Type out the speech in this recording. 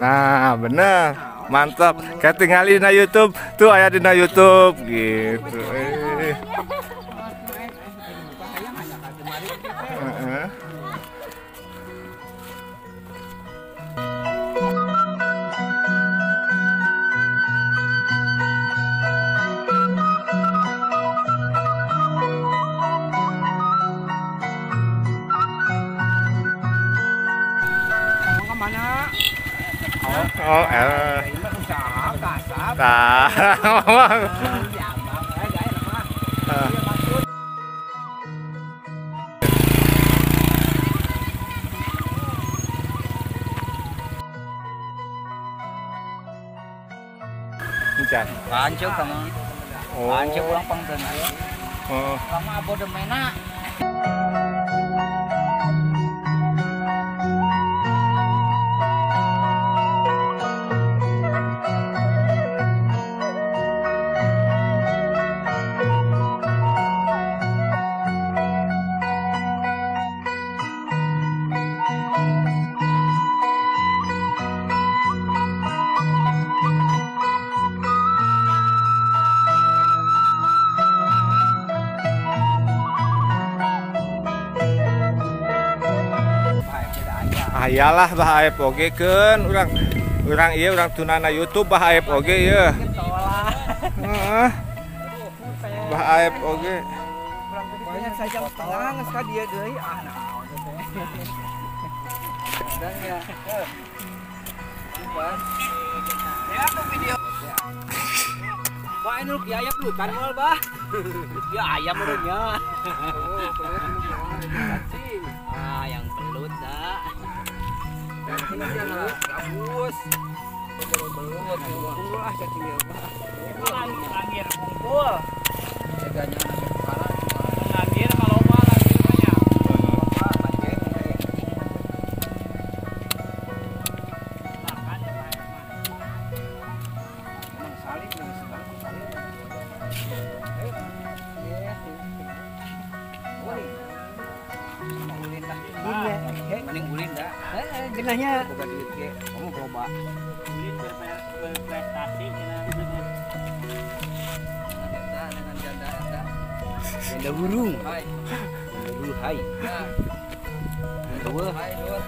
Nah, bener. Mantap. Kayak tinggalin na YouTube. Tuh aya di YouTube gitu. Eh. Ah. Iya, maksud. Encan. Lanjut kamu. Oh. Lanjut. Oh. Kamu abodemena. Ayalah bahaep oge keun urang urang ieu urang tunana YouTube bahaep oge. Bahaep oge. Banyak saja setengah dia ah. Dan ya. Ya video. Wah ini lu ayam lu kan mal bah. Ya ayam urunya. Ah yang belut dah. Bagus. Belut, kumpul ah cacing ya. Langir kumpul. Teganya mending ulin dah. Eh, genahnya. Boga duit ge. Kamu loba. Ulin berprestasi Janda dengan janda janda. Janda burung. Hai. Janda burung hai. Dua. Hai, dua.